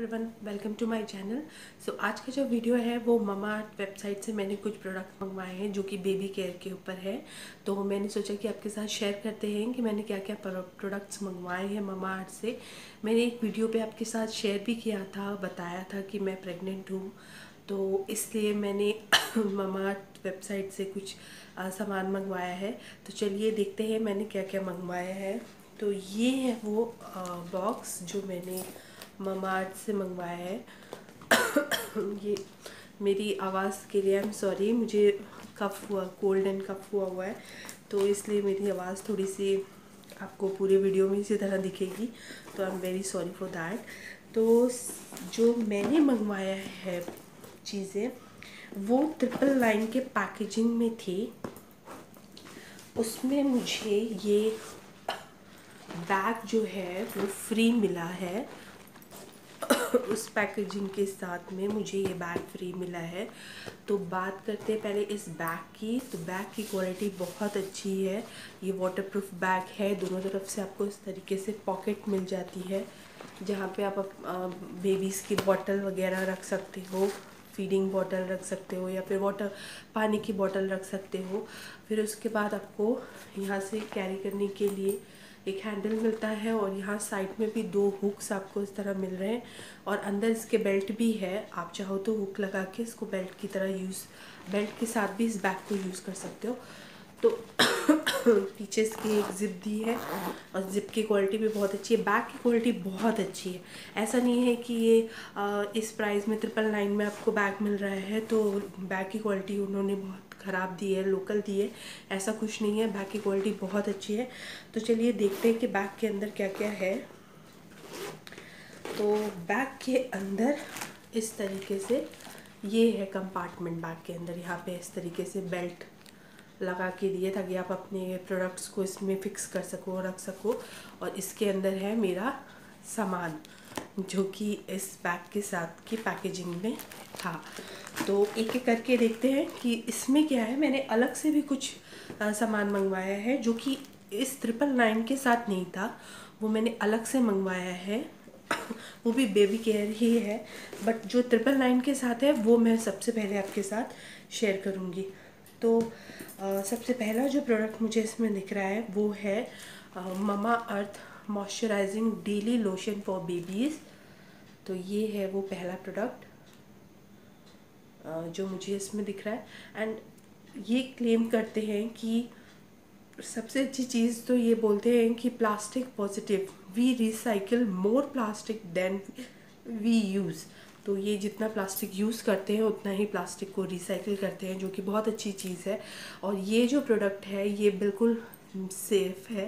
Everyone welcome to my channel so आज का जो वीडियो है, वो ममा वेबसाइट से मैंने कुछ प्रोडक्ट मंगवाए हैं, जो कि बेबी केयर के ऊपर है। तो मैंने सोचा कि आपके साथ शेयर करते हैं कि मैंने क्या क्या प्रोडक्ट्स मंगवाए हैं ममा आर्ट से। मैंने एक वीडियो पे आपके साथ शेयर भी किया था, बताया था कि मैं प्रेग्नेंट हूँ। तो इसलिए मैंने ममा वेबसाइट से कुछ सामान मंगवाया है। तो चलिए देखते हैं मैंने क्या क्या मंगवाया है। तो ये है वो बॉक्स जो मैंने ममार्ट से मंगवाया है। ये मेरी आवाज़ के लिए आई एम सॉरी मुझे कफ़ हुआ कोल्ड एंड कफ़ हुआ हुआ है तो इसलिए मेरी आवाज़ थोड़ी सी आपको पूरे वीडियो में इसी तरह दिखेगी तो I am very sorry for that तो जो मैंने मंगवाया है चीज़ें, वो ट्रिपल लाइन के पैकेजिंग में थी। उसमें मुझे ये बैग जो है, वो फ्री मिला है। उस पैकेजिंग के साथ में मुझे ये बैग फ्री मिला है। तो बात करते हैं पहले इस बैग की। तो बैग की क्वालिटी बहुत अच्छी है। ये वाटरप्रूफ बैग है। दोनों तरफ़ से आपको इस तरीके से पॉकेट मिल जाती है, जहाँ पे आप बेबीज़ की बॉटल वगैरह रख सकते हो फीडिंग बॉटल रख सकते हो या फिर वाटर पानी की बॉटल रख सकते हो। फिर उसके बाद आपको यहाँ से कैरी करने के लिए एक हैंडल मिलता है और यहाँ साइड में भी दो हुक्स आपको इस तरह मिल रहे हैं और अंदर इसके बेल्ट भी है। आप चाहो तो हुक लगा के इसको बेल्ट की तरह यूज़ बेल्ट के साथ भी इस बैग को यूज़ कर सकते हो। तो पीछे इसकी एक ज़िप दी है और ज़िप की क्वालिटी भी बहुत अच्छी है। बैग की क्वालिटी बहुत अच्छी है। ऐसा नहीं है कि ये इस प्राइस में ट्रिपल नाइन में आपको बैग मिल रहा है तो बैग की क्वालिटी उन्होंने बहुत ख़राब दी है लोकल दी है ऐसा कुछ नहीं है। बैग की क्वालिटी बहुत अच्छी है। तो चलिए देखते हैं कि बैग के अंदर क्या क्या है। तो बैग के अंदर इस तरीके से ये है कंपार्टमेंट बैग के अंदर। यहाँ पे इस तरीके से बेल्ट लगा के दिए ताकि आप अपने प्रोडक्ट्स को इसमें फ़िक्स कर सको, रख सको। और इसके अंदर है मेरा सामान। जो कि इस बैग के साथ की पैकेजिंग में था। तो एक एक करके देखते हैं कि इसमें क्या है। मैंने अलग से भी कुछ सामान मंगवाया है जो कि इस ट्रिपल नाइन के साथ नहीं था। वो मैंने अलग से मंगवाया है। वो भी बेबी केयर ही है। बट जो ट्रिपल नाइन के साथ है वो मैं सबसे पहले आपके साथ शेयर करूँगी। तो आ, सबसे पहला जो प्रोडक्ट मुझे इसमें दिख रहा है वो है Mamaearth moisturising daily lotion for babies तो ये है वो पहला प्रोडक्ट जो मुझे इसमें दिख रहा है। एंड ये क्लेम करते हैं कि सबसे अच्छी चीज़ तो ये बोलते हैं कि plastic positive we recycle more plastic than we use तो ये जितना प्लास्टिक यूज़ करते हैं, उतना ही प्लास्टिक को रिसाइकिल करते हैं, जो कि बहुत अच्छी चीज़ है। और ये जो प्रोडक्ट है, ये बिल्कुल सेफ़ है।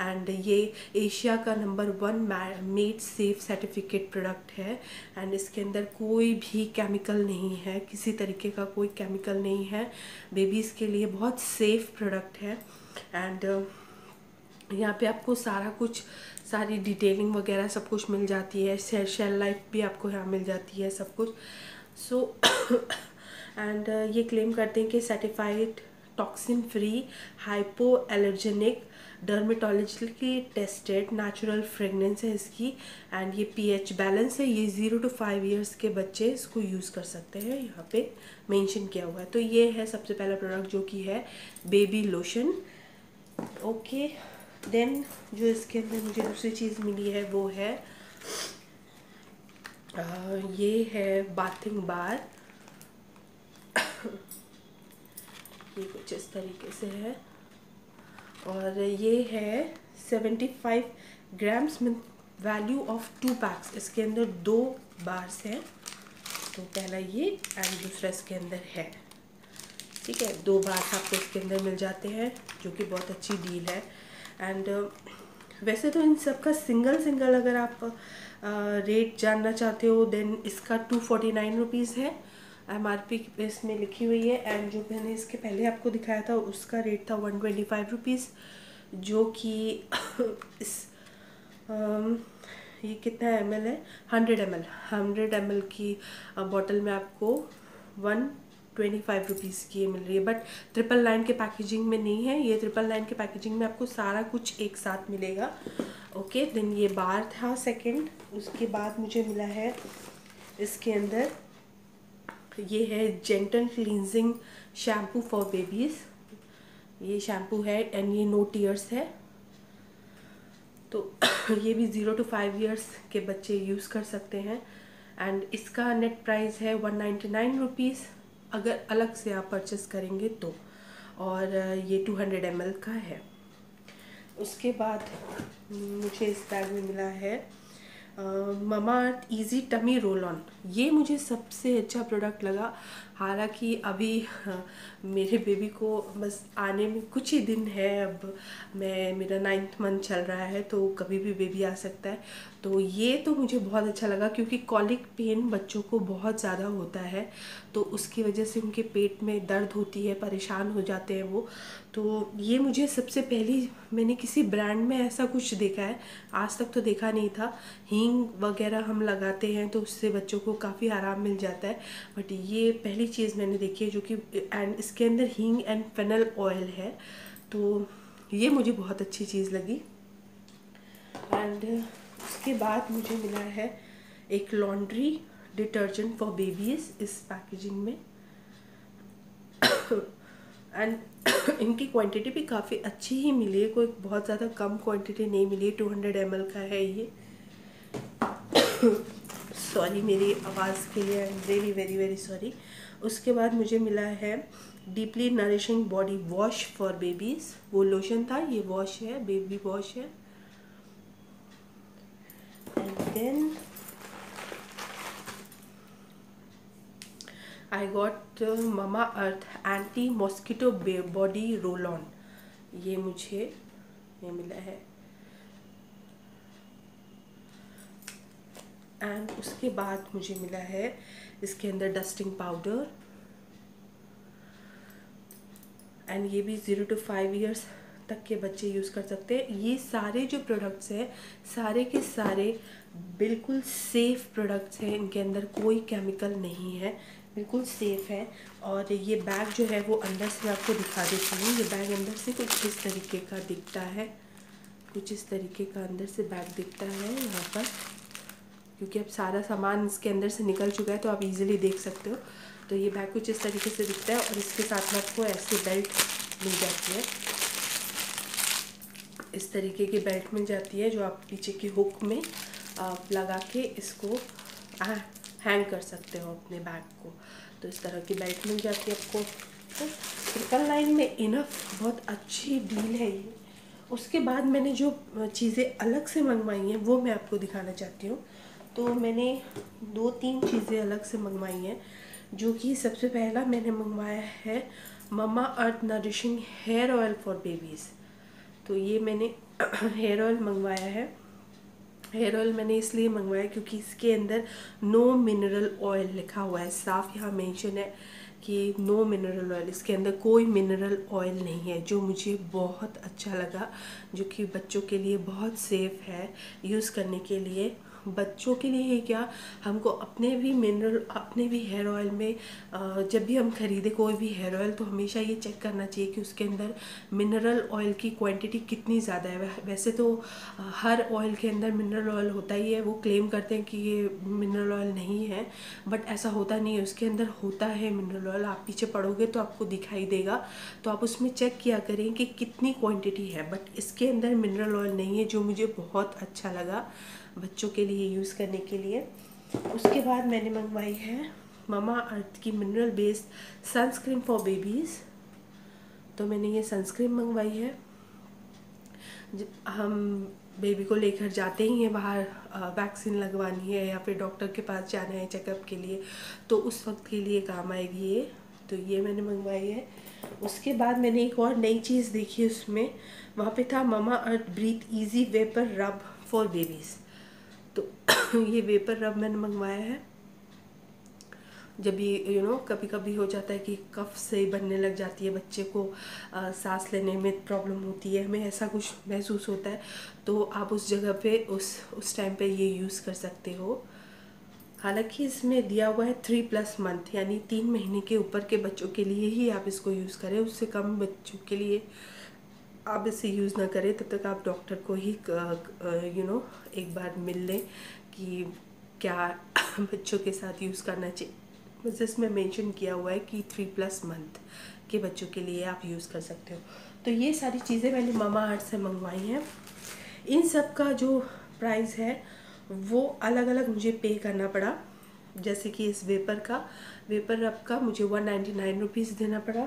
एंड ये एशिया का number one made safe certificate product है। एंड इसके अंदर कोई भी केमिकल नहीं है। किसी तरीके का कोई केमिकल नहीं है। बेबीज़ के लिए बहुत सेफ़ प्रोडक्ट है। एंड यहाँ पे आपको सारा कुछ सारी डिटेलिंग वगैरह सब कुछ मिल जाती है। शेल शेल लाइफ भी आपको यहाँ मिल जाती है सब कुछ। सो so, एंड ये क्लेम करते हैं कि certified toxin free hypoallergenic dermatologically tested natural fragrance है इसकी। एंड ये पीएच बैलेंस है ये ज़ीरो टू फाइव इयर्स के बच्चे इसको यूज़ कर सकते हैं। यहाँ पे मेंशन किया हुआ है। तो ये है सबसे पहला प्रोडक्ट जो कि है बेबी लोशन ओके देन जो इसके अंदर मुझे दूसरी चीज़ मिली है वो है आ, ये है बाथिंग बार ये कुछ इस तरीके से है। और ये है सेवेंटी फाइव ग्राम्स में वैल्यू ऑफ़ टू पैक्स इसके अंदर दो बार्स हैं। तो पहला ये एंड दूसरा इसके अंदर है। ठीक है? दो बार्स आपको इसके अंदर मिल जाते हैं, जो कि बहुत अच्छी डील है। एंड वैसे तो इन सब का सिंगल सिंगल अगर आप रेट जानना चाहते हो देन इसका टू फोर्टी नाइन रुपीज़ है। एम आर पी इसमें लिखी हुई है एंड जो मैंने इसके पहले आपको दिखाया था उसका रेट था वन ट्वेंटी फाइव रुपीज़ जो कि इस आम, ये कितना एम एल है? Hundred M L hundred M L की बॉटल में आपको वन ट्वेंटी फाइव रुपीज़ की ये मिल रही है। बट ट्रिपल नाइन के पैकेजिंग में नहीं है ये ट्रिपल नाइन के पैकेजिंग में आपको सारा कुछ एक साथ मिलेगा। ओके देन ये बार था सेकंड उसके बाद मुझे मिला है इसके अंदर। ये है gentle cleansing shampoo for babies ये शैम्पू है एंड ये नो टीयर्स है. तो ये भी ज़ीरो टू फाइव इयर्स के बच्चे यूज़ कर सकते हैं. एंड इसका नेट प्राइस है वन नाइन्टी नाइन रुपीज़ अगर अलग से आप परचेस करेंगे तो. और ये टू हंड्रेड एमएल का है. उसके बाद मुझे इस बैग में मिला है mama earth tummy roll on ये मुझे सबसे अच्छा प्रोडक्ट लगा। हालाँकि अभी, मेरे बेबी को बस आने में कुछ ही दिन है। अब मैं, मेरा नाइन्थ मंथ चल रहा है तो कभी भी बेबी आ सकता है। तो ये तो मुझे बहुत अच्छा लगा क्योंकि कॉलिक पेन बच्चों को बहुत ज़्यादा होता है। तो उसकी वजह से उनके पेट में दर्द होती है, परेशान हो जाते हैं वो। तो ये मुझे सबसे पहली, मैंने किसी ब्रांड में ऐसा कुछ देखा है, आज तक तो देखा नहीं था। हींग वगैरह हम लगाते हैं तो उससे बच्चों को काफ़ी आराम मिल जाता है। बट ये पहली चीज़ मैंने देखी है जो कि एंड इसके अंदर हींग एंड फेनल ऑयल है। तो ये मुझे बहुत अच्छी चीज़ लगी। एंड उसके बाद मुझे मिला है एक लॉन्ड्री डिटर्जेंट फॉर बेबीज़ इस पैकेजिंग में। एंड इनकी क्वांटिटी भी काफ़ी अच्छी ही मिली है, कोई बहुत ज़्यादा कम क्वांटिटी नहीं मिली है टू हंड्रेड एम का है ये। सॉरी मेरी आवाज़ के लिए I am very very very sorry उसके बाद मुझे मिला है deeply nourishing body wash for babies वो लोशन था, ये वॉश है बेबी वॉश है। And then I got Mamaearth anti mosquito body roll on ये मुझे ये मिला है। एंड उसके बाद मुझे मिला है इसके अंदर डस्टिंग पाउडर एंड ये भी ज़ीरो टू फाइव इयर्स तक के बच्चे यूज़ कर सकते हैं। ये सारे जो प्रोडक्ट्स हैं, सारे के सारे बिल्कुल सेफ़ प्रोडक्ट्स हैं। इनके अंदर कोई केमिकल नहीं है। बिल्कुल सेफ़ है। और ये बैग जो है, वो अंदर से आपको दिखा देती हूँ। ये बैग अंदर से कुछ इस तरीके का दिखता है। कुछ इस तरीके का अंदर से बैग दिखता है यहाँ पर। क्योंकि अब सारा सामान इसके अंदर से निकल चुका है तो आप इजीली देख सकते हो। तो ये बैग कुछ इस तरीके से दिखता है और इसके साथ में आपको ऐसे बेल्ट मिल जाती है। इस तरीके की बेल्ट मिल जाती है जो आप पीछे की हुक में, आप लगा के इसको हैंग कर सकते हो अपने बैग को। तो इस तरह की बेल्ट मिल जाती है आपको। तो ट्रिपल लाइन में इनफ बहुत अच्छी डील है ये। उसके बाद मैंने जो चीज़ें अलग से मंगवाई हैं, वो मैं आपको दिखाना चाहती हूँ। तो मैंने दो तीन चीज़ें अलग से मंगवाई हैं, जो कि सबसे पहला मैंने मंगवाया है Mamaearth nourishing hair oil for babies. तो ये मैंने हेयर ऑयल मंगवाया है। हेयर ऑयल मैंने इसलिए मंगवाया क्योंकि इसके अंदर नो मिनरल ऑयल लिखा हुआ है। साफ़ यहाँ मेंशन है कि नो मिनरल ऑयल इसके अंदर कोई मिनरल ऑयल नहीं है, जो मुझे बहुत अच्छा लगा, जो कि बच्चों के लिए बहुत सेफ़ है यूज़ करने के लिए। बच्चों के लिए ही क्या? हमको अपने भी मिनरल अपने भी हेयर ऑयल में जब भी हम खरीदे कोई भी हेयर ऑयल तो हमेशा ये चेक करना चाहिए कि उसके अंदर मिनरल ऑयल की क्वांटिटी कितनी ज़्यादा है। वैसे तो हर ऑयल के अंदर मिनरल ऑयल होता ही है। वो क्लेम करते हैं कि ये मिनरल ऑयल नहीं है बट ऐसा होता नहीं है। उसके अंदर होता है मिनरल ऑयल आप पीछे पढ़ोगे तो आपको दिखाई देगा। तो आप उसमें चेक किया करें कि कितनी क्वान्टिटी है बट इसके अंदर मिनरल ऑयल नहीं है, जो मुझे बहुत अच्छा लगा। बच्चों के लिए यूज़ करने के लिए। उसके बाद मैंने मंगवाई है ममा अर्थ की mineral based sunscreen for babies तो मैंने ये सनस्क्रीन मंगवाई है। हम बेबी को लेकर जाते ही हैं बाहर वैक्सीन लगवानी है या फिर डॉक्टर के पास जाना है चेकअप के लिए तो उस वक्त के लिए काम आएगी ये। तो ये मैंने मंगवाई है। उसके बाद मैंने एक और नई चीज़ देखी उसमें। वहाँ पे था Mamaearth breathe easy vapour rub for babies तो ये वेपर रब मैंने मंगवाया है। जब ये यू नो कभी कभी हो जाता है कि कफ से बनने लग जाती है बच्चे को आ, सांस लेने में प्रॉब्लम होती है हमें ऐसा कुछ महसूस होता है तो आप उस जगह पे उस उस टाइम पे ये यूज़ कर सकते हो। हालाँकि इसमें दिया हुआ है थ्री प्लस मंथ यानी तीन महीने के ऊपर के बच्चों के लिए ही आप इसको यूज़ करें उससे कम बच्चों के लिए। आप इसे यूज़ ना करें, तब तक आप डॉक्टर को ही यू नो एक बार मिल लें कि क्या बच्चों के साथ यूज़ करना चाहिए। इसमें मेंशन किया हुआ है कि थ्री प्लस मंथ के बच्चों के लिए आप यूज़ कर सकते हो। तो ये सारी चीज़ें मैंने मामा आर्ट से मंगवाई हैं। इन सब का जो प्राइस है, वो अलग अलग मुझे पे करना पड़ा। जैसे कि इस वेपर का वेपर रब का मुझे वन नाइन्टी नाइन रुपीज़ देना पड़ा।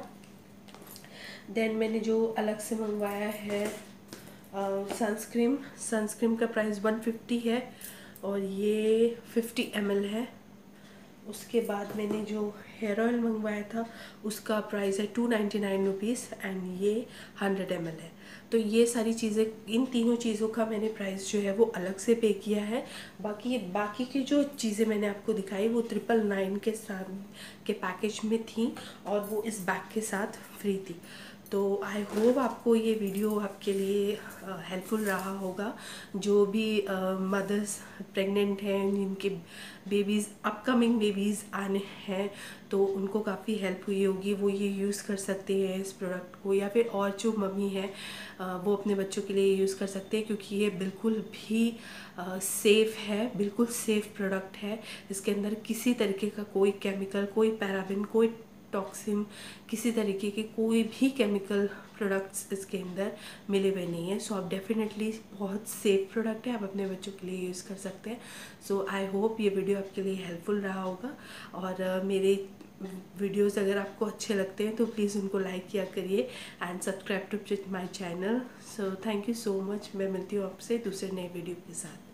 देन मैंने जो अलग से मंगवाया है सनस्क्रीम सनस्क्रीम का प्राइस वन फिफ्टी है और ये फिफ्टी एमएल है। उसके बाद मैंने जो हेयर ऑयल मंगवाया था, उसका प्राइस है two ninety nine rupees and ये हंड्रेड एमएल है। तो ये सारी चीज़ें, इन तीनों चीज़ों का मैंने प्राइस जो है वो अलग से पे किया है। बाकी बाकी की जो चीज़ें मैंने आपको दिखाई, वो ट्रिपल नाइन के साथ, के पैकेज में थी और वो इस बैग के साथ फ्री थी। तो आई होप आपको ये वीडियो आपके लिए हेल्पफुल रहा होगा। जो भी मदर्स प्रेग्नेंट हैं, जिनके बेबीज़ अपकमिंग बेबीज़ आने हैं तो उनको काफ़ी हेल्प हुई होगी। वो ये यूज़ कर सकते हैं इस प्रोडक्ट को, या फिर और जो मम्मी हैं वो अपने बच्चों के लिए यूज़ कर सकते हैं, क्योंकि ये बिल्कुल भी सेफ़ है, बिल्कुल सेफ़ प्रोडक्ट है। इसके अंदर किसी तरीके का कोई केमिकल कोई पैराबिन कोई टॉक्सिन किसी तरीके के कोई भी केमिकल प्रोडक्ट्स इसके अंदर मिले हुए नहीं हैं। सो आप डेफिनेटली बहुत सेफ़ प्रोडक्ट है आप अपने बच्चों के लिए यूज़ कर सकते हैं। सो आई होप ये वीडियो आपके लिए हेल्पफुल रहा होगा। और uh, मेरे वीडियोस अगर आपको अच्छे लगते हैं तो प्लीज़ उनको लाइक किया करिए and subscribe to my channel so thank you so much मैं मिलती हूँ आपसे दूसरे नए वीडियो के साथ।